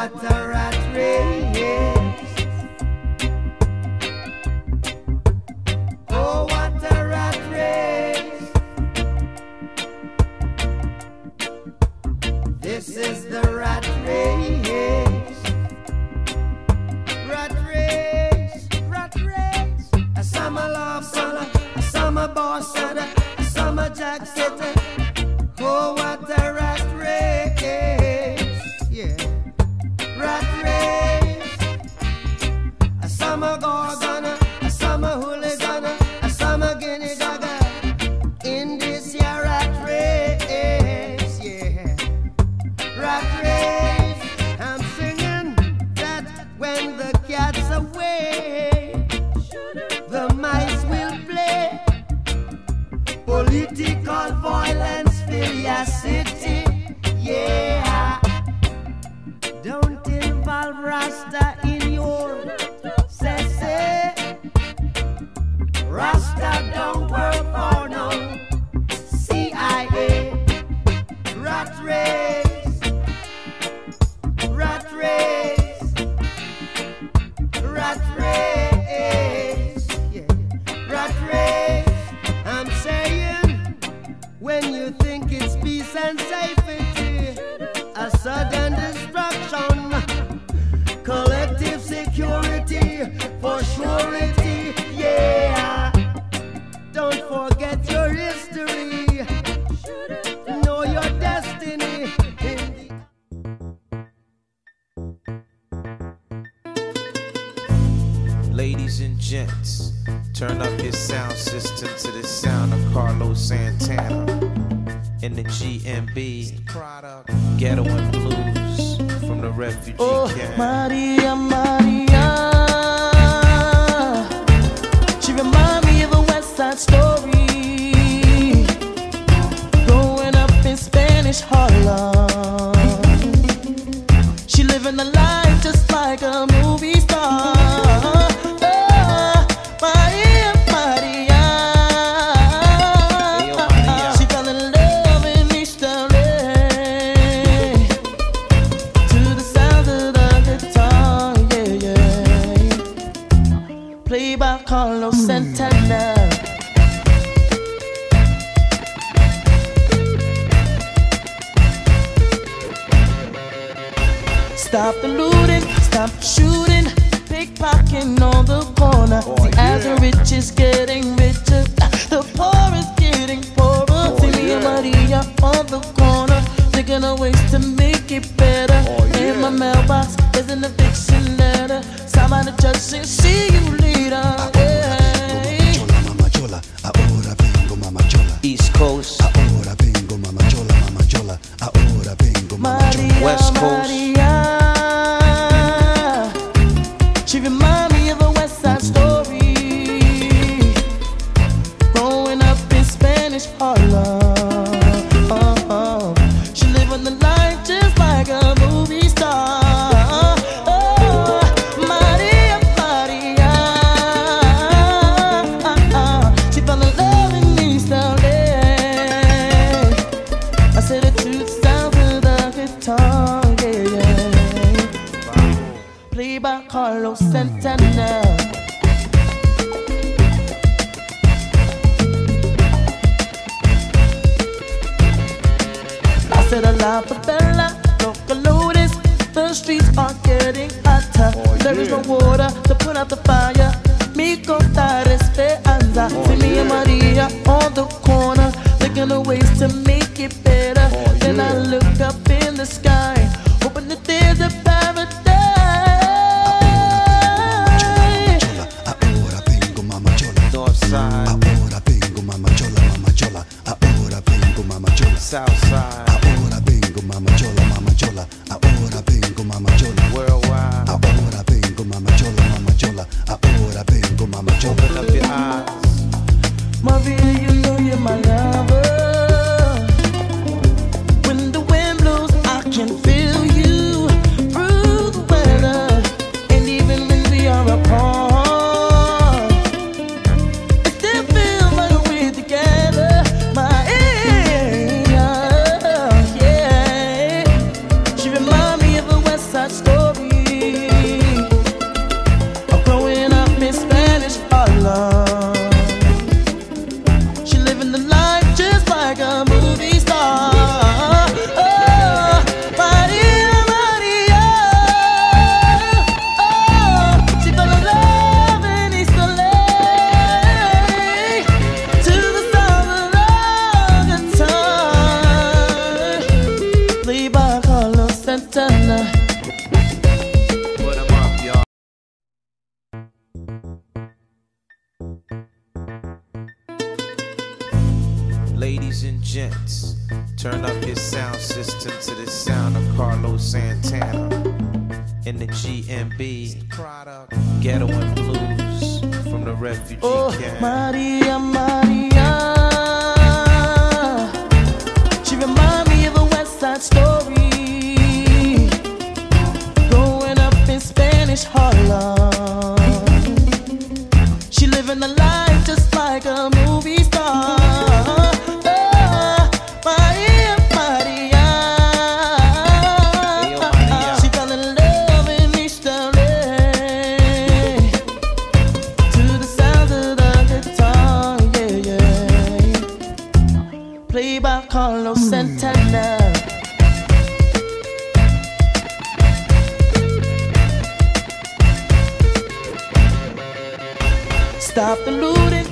what a. Ladies and gents, turn up your sound system to the sound of Carlos Santana in the G&B Ghetto and Blues from the refugee oh, camp. Maria, Maria, she remind me of a West Side Story. Growing up in Spanish Harlem, she living the life. by Carlos Santana. Stop the looting, stop the shooting, pickpocketing on the corner. Oh, See, yeah. as the rich is getting richer, the poor is getting poorer. Oh, See me yeah. and Maria on the corner, thinking of ways to make it better. Oh, yeah. In my mailbox. our love. Rockefeller, local lotus. The streets are getting hotter. Oh, there yeah. is no water to put out the fire. Me contar esperanza. Oh, See me and Maria on the corner, looking at ways to make it better. Oh, then yeah. I look gents turn up your sound system to the sound of Carlos Santana in the G&B Ghetto and Blues from the refugee oh, camp. Maria, Maria, she remind me of a West Side Story. play by Carlos mm. Santana. Stop the looting.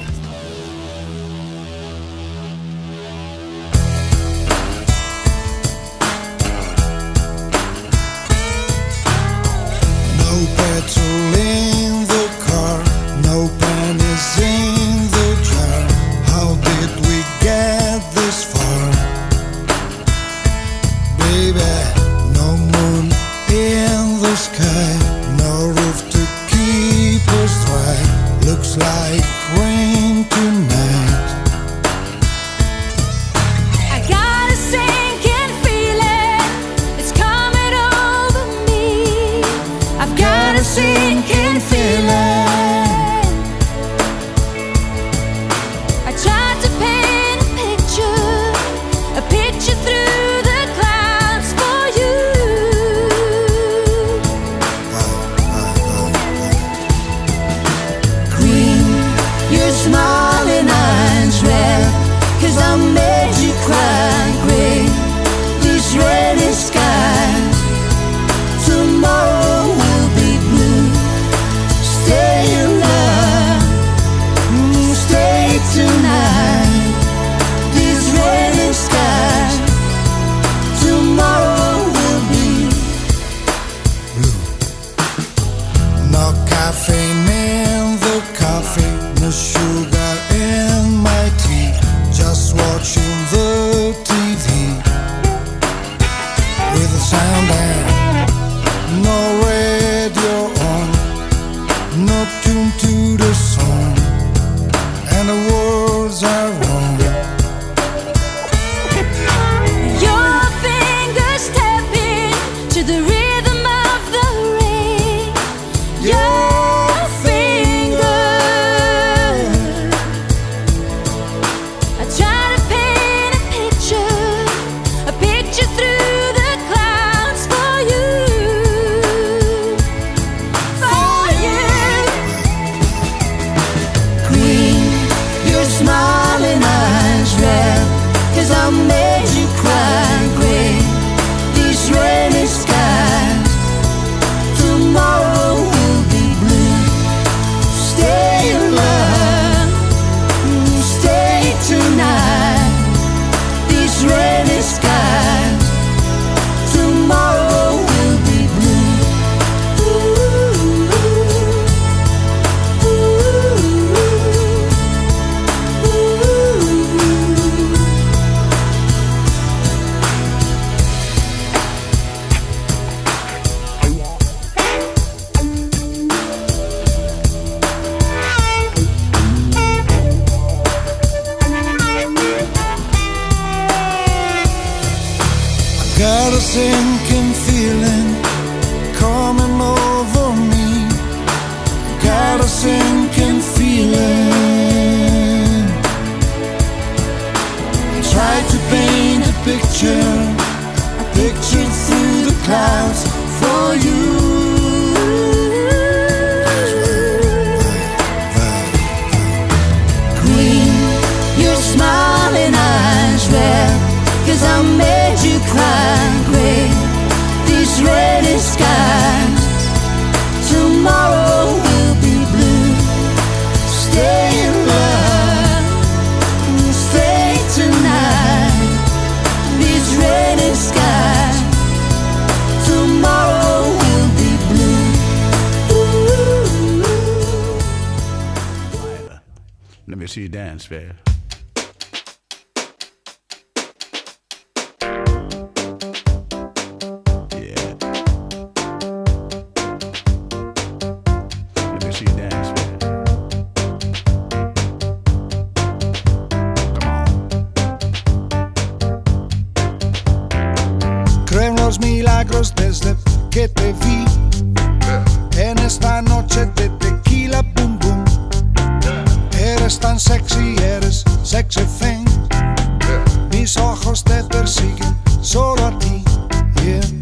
fair. eres tan sexy, eres sexy thing. Yeah. Mis ojos te persiguen solo a ti. Yeah.